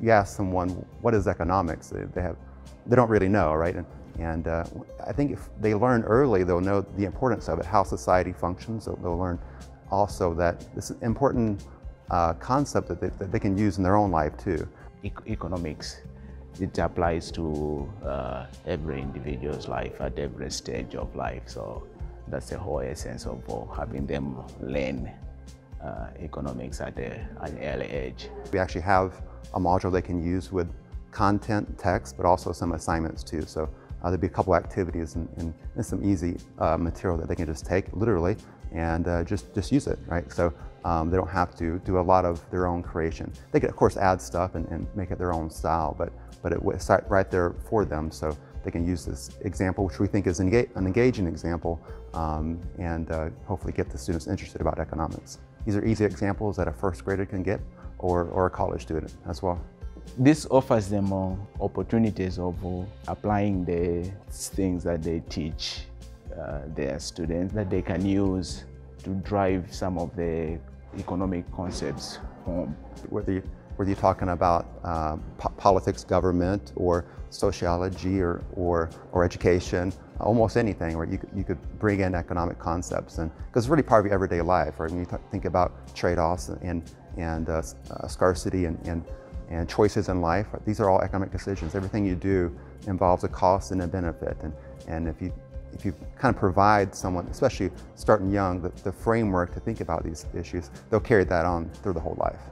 you ask someone, what is economics? They, they have, they don't really know, right? And, and uh, I think if they learn early, they'll know the importance of it, how society functions. They'll, they'll learn also that this is important uh, concept that they, that they, can use in their own life too. E economics, it applies to uh, every individual's life at every stage of life. So that's the whole essence of uh, having them learn uh, economics at, a, at an early age. We actually have a module they can use with content, text, but also some assignments too. So uh, there'll be a couple activities and, and, and some easy uh, material that they can just take literally and uh, just, just use it, right? So um, they don't have to do a lot of their own creation. They can of course add stuff and, and make it their own style, but, but it's right there for them. So they can use this example, which we think is an engaging example, um, and uh, hopefully get the students interested about economics. These are easy examples that a first grader can get or, or a college student as well. This offers them uh, opportunities of uh, applying the things that they teach uh, their students that they can use to drive some of the economic concepts home. Whether, whether you're talking about uh, po politics, government, or sociology, or, or, or education, almost anything where you could, you could bring in economic concepts and because it's really part of your everyday life right? When you think about trade-offs and and uh, uh, scarcity and, and and choices in life these are all economic decisions. Everything you do involves a cost and a benefit. And and if you if you kind of provide someone, especially starting young, the, the framework to think about these issues, they'll carry that on through the whole life.